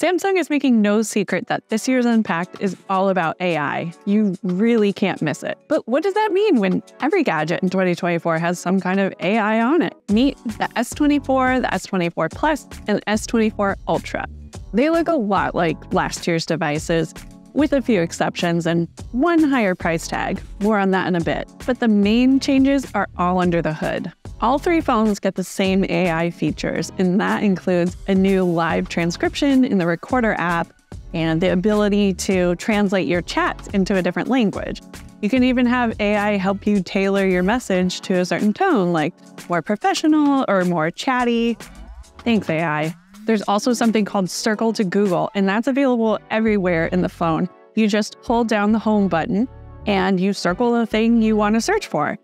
Samsung is making no secret that this year's Unpacked is all about AI. You really can't miss it. But what does that mean when every gadget in 2024 has some kind of AI on it? Meet the S24, the S24 Plus, and S24 Ultra. They look a lot like last year's devices, with a few exceptions and one higher price tag. More on that in a bit. But the main changes are all under the hood. All three phones get the same AI features, and that includes a new live transcription in the Recorder app and the ability to translate your chats into a different language. You can even have AI help you tailor your message to a certain tone, like more professional or more chatty. Thanks, AI. There's also something called Circle to Google, and that's available everywhere in the phone. You just hold down the home button and you circle the thing you want to search for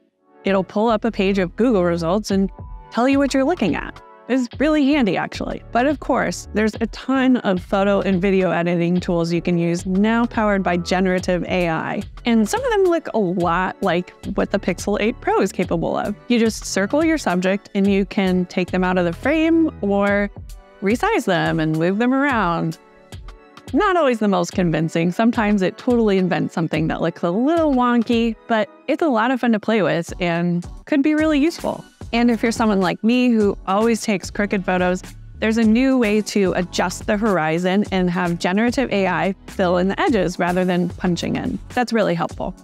it'll pull up a page of Google results and tell you what you're looking at. It's really handy, actually. But of course, there's a ton of photo and video editing tools you can use now powered by generative AI. And some of them look a lot like what the Pixel 8 Pro is capable of. You just circle your subject and you can take them out of the frame or resize them and move them around. Not always the most convincing. Sometimes it totally invents something that looks a little wonky, but it's a lot of fun to play with and could be really useful. And if you're someone like me who always takes crooked photos, there's a new way to adjust the horizon and have generative AI fill in the edges rather than punching in. That's really helpful.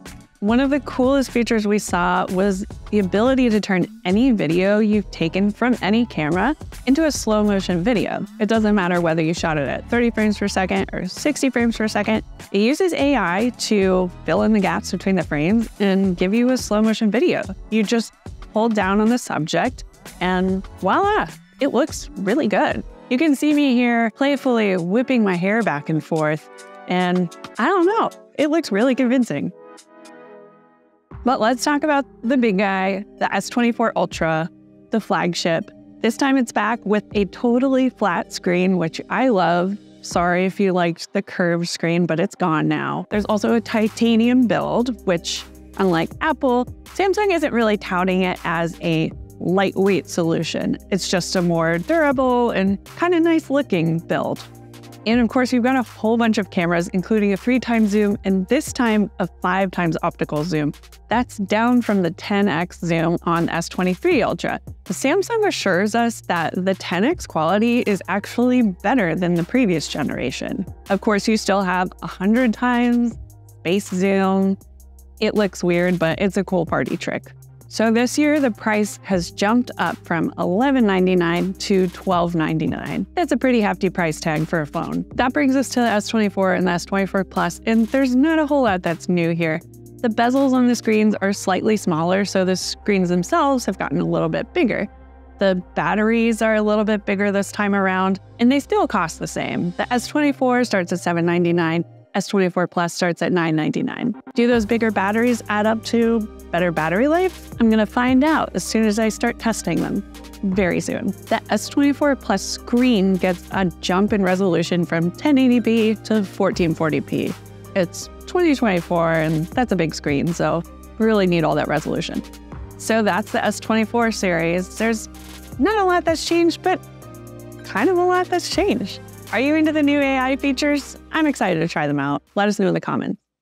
One of the coolest features we saw was the ability to turn any video you've taken from any camera into a slow motion video. It doesn't matter whether you shot it at 30 frames per second or 60 frames per second. It uses AI to fill in the gaps between the frames and give you a slow motion video. You just hold down on the subject and voila, it looks really good. You can see me here playfully whipping my hair back and forth, and I don't know, it looks really convincing. But let's talk about the big guy, the S24 Ultra, the flagship. This time it's back with a totally flat screen, which I love. Sorry if you liked the curved screen, but it's gone now. There's also a titanium build, which unlike Apple, Samsung isn't really touting it as a lightweight solution. It's just a more durable and kind of nice looking build. And of course, we've got a whole bunch of cameras, including a three times zoom and this time a five times optical zoom. That's down from the 10x zoom on S23 Ultra. The Samsung assures us that the 10x quality is actually better than the previous generation. Of course, you still have 100 times space zoom. It looks weird, but it's a cool party trick. So this year, the price has jumped up from $11.99 to $12.99. That's a pretty hefty price tag for a phone. That brings us to the S24 and the S24 Plus, and there's not a whole lot that's new here. The bezels on the screens are slightly smaller, so the screens themselves have gotten a little bit bigger. The batteries are a little bit bigger this time around, and they still cost the same. The S24 starts at $799, S24 Plus starts at 999. Do those bigger batteries add up to better battery life? I'm going to find out as soon as I start testing them very soon. The S24 Plus screen gets a jump in resolution from 1080p to 1440p. It's 2024 and that's a big screen, so we really need all that resolution. So that's the S24 series. There's not a lot that's changed, but kind of a lot that's changed. Are you into the new AI features? I'm excited to try them out. Let us know in the comments.